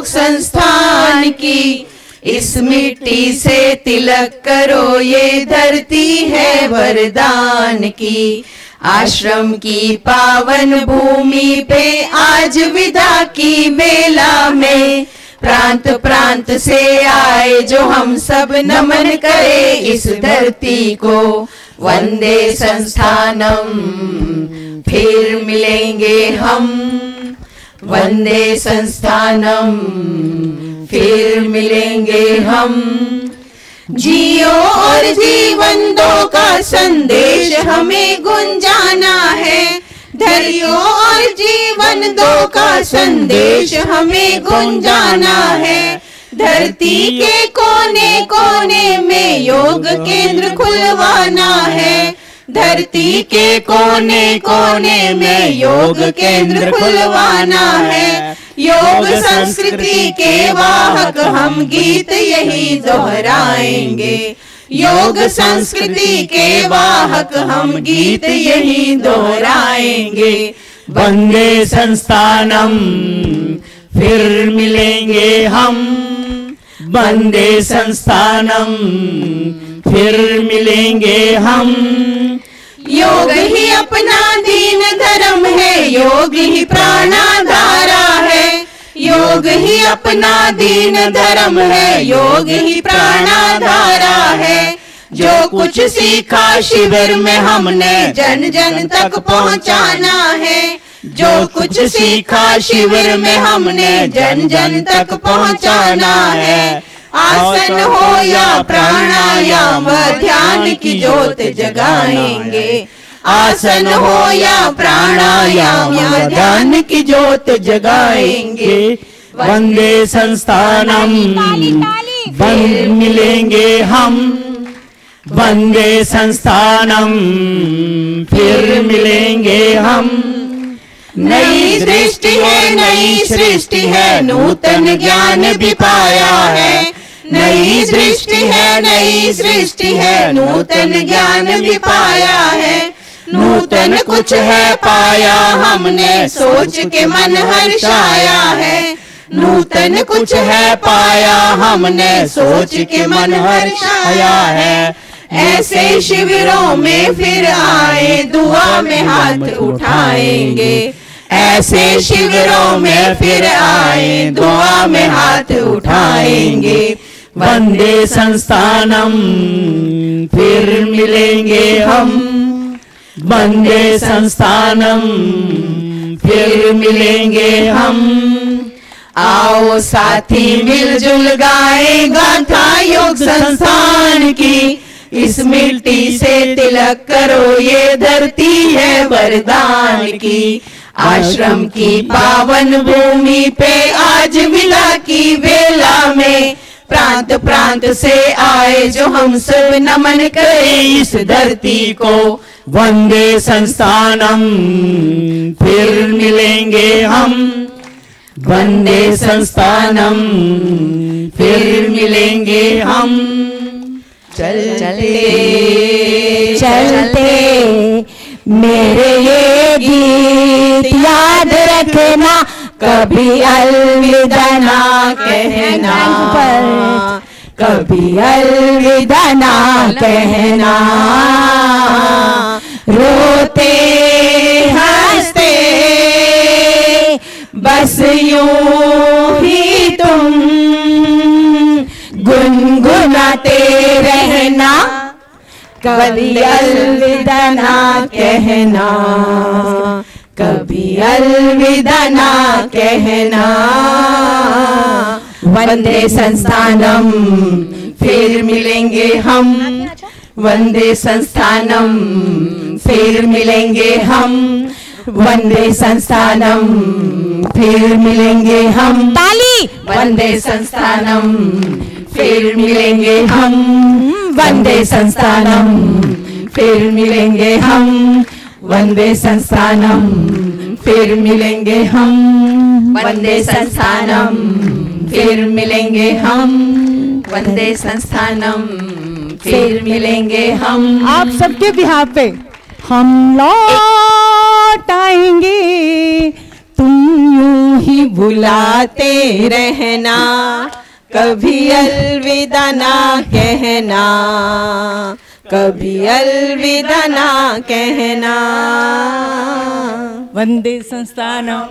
योग संस्थान की। इस मिट्टी से तिलक करो, ये धरती है वरदान की। आश्रम की पावन भूमि पे आज विदा की बेला में। प्रांत प्रांत से आए जो हम सब नमन करे इस धरती को। वंदे संस्थानम, फिर मिलेंगे हम। वंदे संस्थानम, फिर मिलेंगे हम। जियो और जीवन दो का संदेश हमें गुंजाना है। धरियो और जीवन दो का संदेश हमें गुंजाना है। धरती के कोने कोने में योग केंद्र खुलवाना है। धरती के कोने कोने में योग केंद्र खुलवाना है। योग संस्कृति के वाहक हम गीत यही दोहराएँगे। योग संस्कृति के वाहक हम गीत यही दोहराएँगे। वंदे संस्थानम, फिर मिलेंगे हम। वंदे संस्थानम, फिर मिलेंगे हम। योग ही अपना दीन धर्म है, योग ही प्राणाधारा है। योग ही अपना दीन धर्म है, योग ही प्राणाधारा है। जो कुछ सीखा शिविर में हमने जन जन तक पहुंचाना है। जो कुछ सीखा शिविर में हमने जन जन तक पहुंचाना है। आसन हो या प्राणायाम ध्यान की ज्योत जगाएँगे। आसन हो या प्राणायाम ध्यान की ज्योत जगाएँगे। वंदे संस्थानम। बंद मिलेंगे हम। वंदे संस्थानम। फिर मिलेंगे हम। नई सृष्टि है नई सृष्टि है नूतन ज्ञान भी पाया है। नई सृष्टि है, नई सृष्टि है, नूतन ज्ञान भी पाया है। नूतन कुछ है पाया, हमने सोच के मन हर्षाया है। नूतन कुछ है पाया, हमने सोच के मन हर्षाया है। ऐसे शिविरों में फिर आए, दुआ में हाथ उठाएँगे। ऐसे शिविरों में फिर आए, दुआ में हाथ उठाएँगे। वंदे संस्थानम। फिर मिलेंगे हम। वंदे संस्थानम। फिर मिलेंगे हम। आओ साथी मिलजुल गाए गाथा योग संस्थान की। इस मिट्टी से तिलक करो, ये धरती है वरदान की। आश्रम की पावन भूमि पे आज मिला की वेला में। प्रांत प्रांत से आए जो हम सब नमन करें इस धरती को। वंदे संस्थानम, फिर मिलेंगे हम। वंदे संस्थानम, फिर मिलेंगे हम। चलते चलते, मेरे ये गीत याद रखना, कभी अलविदा ना कहना। पर। कभी अलविदा ना कहना। रोते, हँसते, बस यूँ ही तुम गुनगुनाते रहना। कभी अलविदा ना कहना। कभी अलविदा ना कहना। वंदे संस्थानम फिर मिलेंगे हम। वंदे संस्थानम फिर मिलेंगे हम। वंदे संस्थानम फिर मिलेंगे हम। ताली। वंदे संस्थानम फिर मिलेंगे हम। वंदे संस्थानम फिर मिलेंगे हम। वंदे संस्थानम फिर मिलेंगे हम। वंदे संस्थानम फिर मिलेंगे हम। वंदे संस्थानम। फिर मिलेंगे हम। आप सबके बिहार पे हम लौट आएँगे। तुम यूँ ही बुलाते रहना। कभी अलविदा ना कहना। कभी अलविदा ना कहना। वंदे संस्थानम।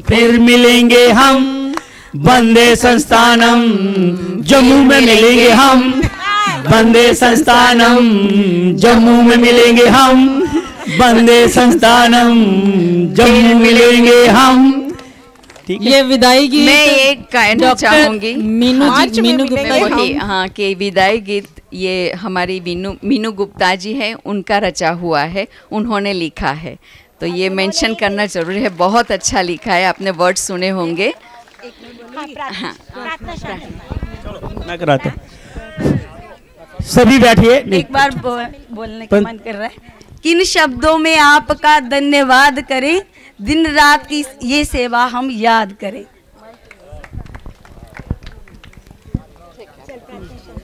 फिर मिलेंगे हम। वंदे संस्थानम जम्मू में मिलेंगे हम। वंदे संस्थानम जम्मू में मिलेंगे हम। बंदे संस्थानम जम्मू मिलेंगे हम। ठीक ये विदाई गीत मैं ये कहना चाहूँगी। मीनू जी मीनू गुप्ता हाँ के विदाई गीत ये हमारी मीनू मीनू गुप्ता जी है उनका रचा हुआ है उन्होंने लिखा है। तो ये मेंशन करना ज़रूरी है। बहुत अच्छा लिखा है आपने वर्ड सुने होंगे। मैं कराता सभी बैठिए। एक बार बो, बोलने का मन कर रहा है। किन शब्दों में आपका धन्यवाद करें? दिन रात की ये सेवा हम याद करें।